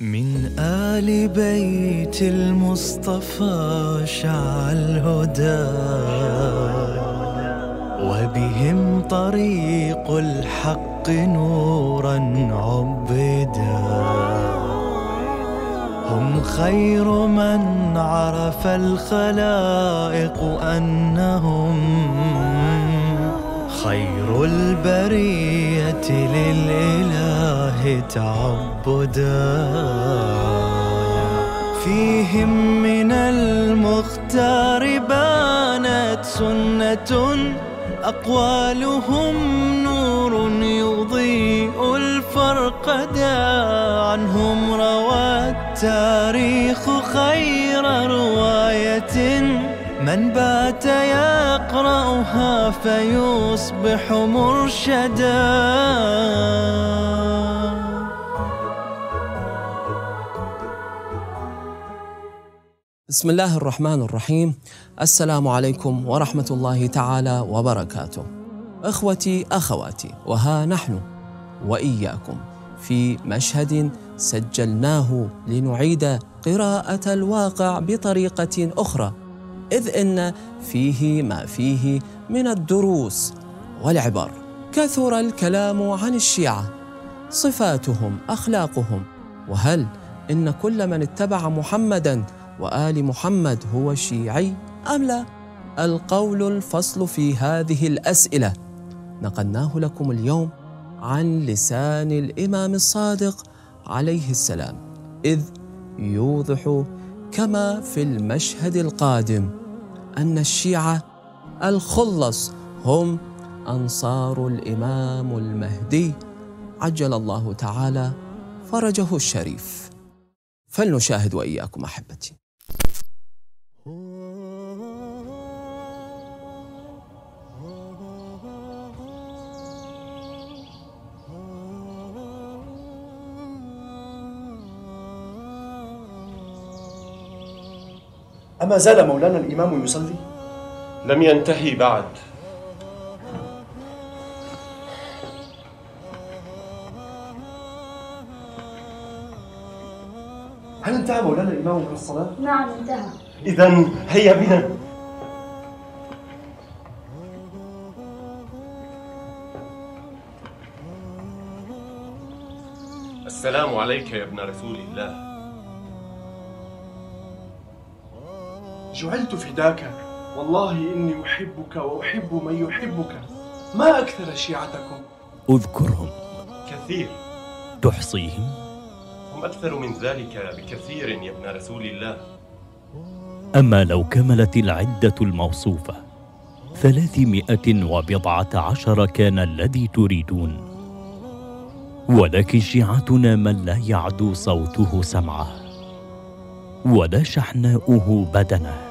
من آل بيت المصطفى شع الهدى وبهم طريق الحق نورا عبدا. هم خير من عرف الخلائق أنهم خير البرية للإله تعبدا. فيهم من المختار بانت سنة أقوالهم نور يضيء الفرقدا عنهم روى التاريخ خير رواية. من بات يقرأها فيصبح مرشدا. بسم الله الرحمن الرحيم. السلام عليكم ورحمة الله تعالى وبركاته. إخوتي أخواتي وها نحن وإياكم في مشهد سجلناه لنعيد قراءة الواقع بطريقة أخرى. إذ إن فيه ما فيه من الدروس والعبر. كثر الكلام عن الشيعة صفاتهم أخلاقهم. وهل إن كل من اتبع محمدا وآل محمد هو شيعي؟ أم لا؟ القول الفصل في هذه الأسئلة. نقلناه لكم اليوم عن لسان الإمام الصادق عليه السلام إذ يوضح كما في المشهد القادم. أن الشيعة الخلص هم أنصار الإمام المهدي. عجل الله تعالى فرجه الشريف. فلنشاهد وإياكم أحبتي. أما زال مولانا الإمام يصلي؟ لم ينتهي بعد هل انتهى مولانا الإمام من الصلاة؟ نعم انتهى إذا هيا بنا السلام عليك يا ابن رسول الله جعلت فداك. والله إني أحبك وأحب من يحبك. ما أكثر شيعتكم. أذكرهم. كثير. تحصيهم. هم أكثر من ذلك بكثير يا ابن رسول الله. أما لو كملت العدة الموصوفة ثلاثمائة وبضعة عشر كان الذي تريدون. ولكن شيعتنا من لا يعدو صوته سمعه ولا شحناؤه بدنه.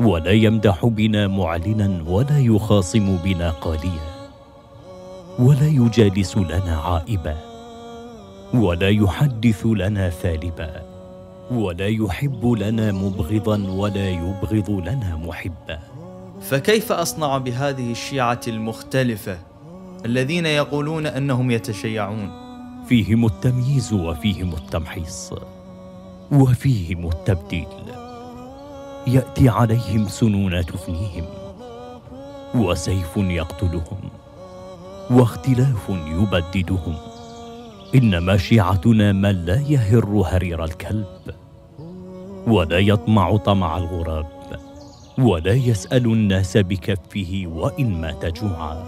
ولا يمدح بنا معلنا ولا يخاصم بنا قاليا ولا يجالس لنا عائبا. ولا يحدث لنا ثالبا ولا يحب لنا مبغضا ولا يبغض لنا محبا. فكيف أصنع بهذه الشيعة المختلفة الذين يقولون أنهم يتشيعون؟ فيهم التمييز وفيهم التمحيص. وفيهم التبديل. يأتي عليهم سنون تفنيهم وسيف يقتلهم واختلاف يبددهم. انما شيعتنا من لا يهر هرير الكلب ولا يطمع طمع الغراب ولا يسأل الناس بكفه وإن مات جوعا.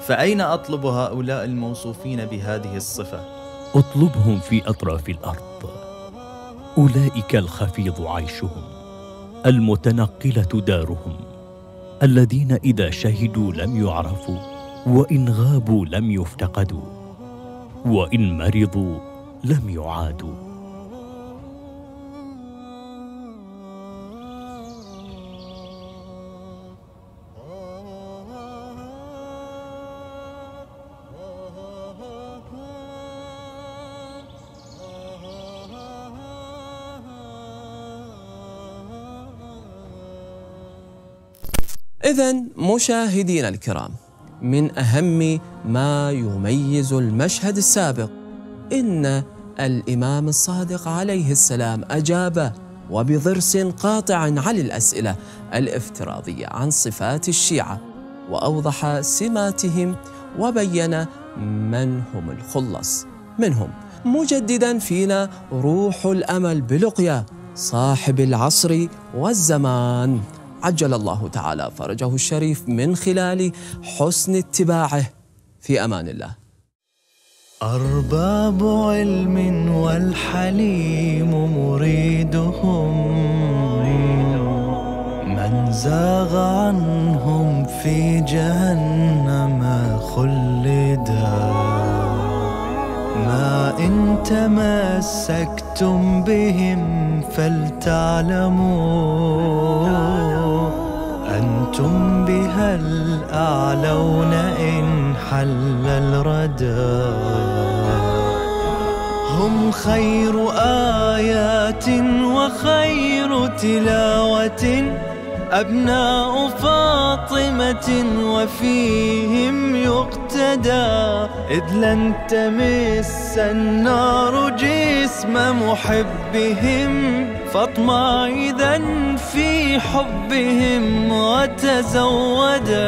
فأين أطلب هؤلاء الموصوفين بهذه الصفة؟ أطلبهم في أطراف الأرض. أولئك الخفيض عيشهم. المتنقلة دارهم الذين إذا شهدوا لم يعرفوا وإن غابوا لم يفتقدوا وإن مرضوا لم يعادوا. إذا مشاهدينا الكرام من أهم ما يميز المشهد السابق إن الإمام الصادق عليه السلام أجاب وبضرس قاطع عن الأسئلة الافتراضية عن صفات الشيعة وأوضح سماتهم وبين من هم الخلص. منهم مجددا فينا روح الأمل بلقيا صاحب العصر والزمان. عجل الله تعالى. فرجه الشريف من خلال حسن اتباعه. في أمان الله. أرباب علم والحليم مريدهم من زاغ عنهم في جهنم خلدا. ما إن تمسكتم بهم فلتعلموا أنتم بها الأعلون إن حل الردى. هم خير آيات وخير تلاوة. أبناء فاطمة وفيهم يقتدى. إذ لن تمس النار جسم محبهم فاطمع إذا في حبهم وتزودا.